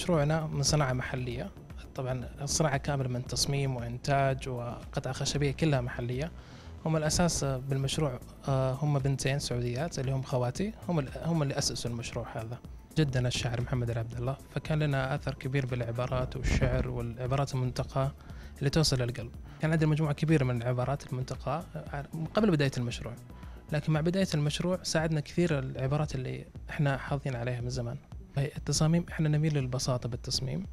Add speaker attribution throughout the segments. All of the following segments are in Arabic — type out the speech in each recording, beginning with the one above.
Speaker 1: مشروعنا من صناعة محلية. طبعا الصناعة كاملة من تصميم وإنتاج وقطع خشبية كلها محلية. هم الأساس بالمشروع آه، هم بنتين سعوديات اللي هم خواتي. هم هم اللي أسسوا المشروع هذا. جدا الشاعر محمد العبد الله. فكان لنا أثر كبير بالعبارات والشعر والعبارات المنتقاة اللي توصل للقلب. كان عندنا مجموعة كبيرة من العبارات المنتقاة آه، قبل بداية المشروع. لكن مع بداية المشروع ساعدنا كثير العبارات اللي إحنا حافظين عليها من زمان. التصاميم إحنا نميل للبساطة بالتصميم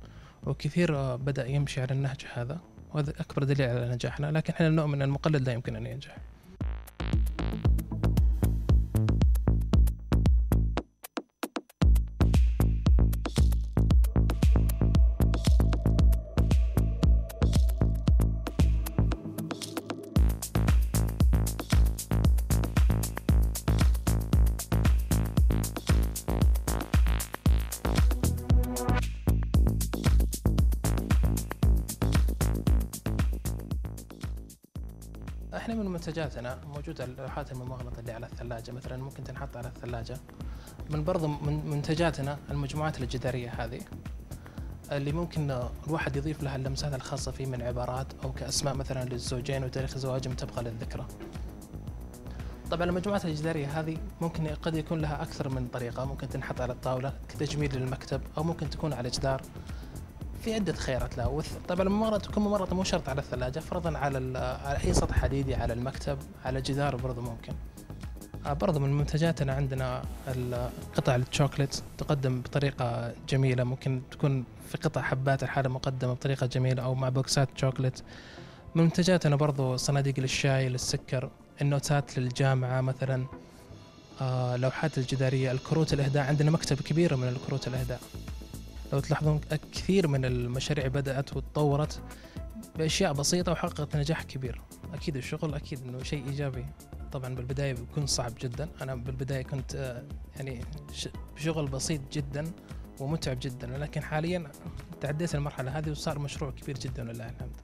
Speaker 1: وكثير بدأ يمشي على النهج هذا وهذا أكبر دليل على نجاحنا لكن إحنا نؤمن أن المقلد لا يمكن أن ينجح. إحنا من منتجاتنا موجودة اللوحات الممغنطه اللي على الثلاجة مثلا ممكن تنحط على الثلاجة من برضو من منتجاتنا المجموعات الجدارية هذه اللي ممكن الواحد يضيف لها اللمسات الخاصة فيه من عبارات أو كأسماء مثلا للزوجين وتاريخ زواجهم تبقى للذكرى. طبعا المجموعات الجدارية هذه ممكن قد يكون لها أكثر من طريقة ممكن تنحط على الطاولة كتجميل للمكتب أو ممكن تكون على جدار في عدة خيارات له طبعا الممرضة تكون ممرضة مو شرط على الثلاجة فرضا على على أي سطح حديدي على المكتب على جدار برضو ممكن. آه، برضو من منتجاتنا عندنا قطع الشوكليت تقدم بطريقة جميلة ممكن تكون في قطع حبات الحلا مقدمة بطريقة جميلة أو مع بوكسات شوكليت. من منتجاتنا برضو صناديق للشاي للسكر النوتات للجامعة مثلا. آه، لوحات الجدارية الكروت الإهداء عندنا مكتب كبير من الكروت الإهداء. لو تلاحظون كثير من المشاريع بدأت وتطورت بأشياء بسيطة وحققت نجاح كبير. أكيد الشغل أكيد أنه شيء إيجابي. طبعا بالبداية بيكون صعب جدا. أنا بالبداية كنت آه، يعني شغل بسيط جدا ومتعب جدا. لكن حاليا تعديت المرحلة هذه وصار مشروع كبير جدا ولله الحمد.